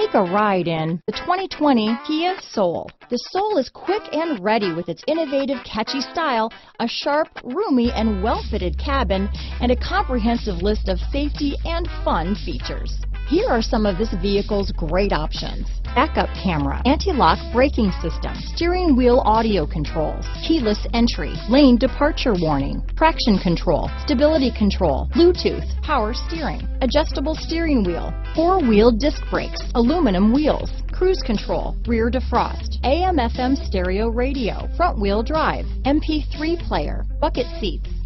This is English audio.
Take a ride in the 2020 Kia Soul. The Soul is quick and ready with its innovative, catchy style, a sharp, roomy, and well-fitted cabin, and a comprehensive list of safety and fun features. Here are some of this vehicle's great options. Backup camera, anti-lock braking system, steering wheel audio controls, keyless entry, lane departure warning, traction control, stability control, Bluetooth, power steering, adjustable steering wheel, four-wheel disc brakes, aluminum wheels, cruise control, rear defrost, AM FM stereo radio, front wheel drive, MP3 player, bucket seats,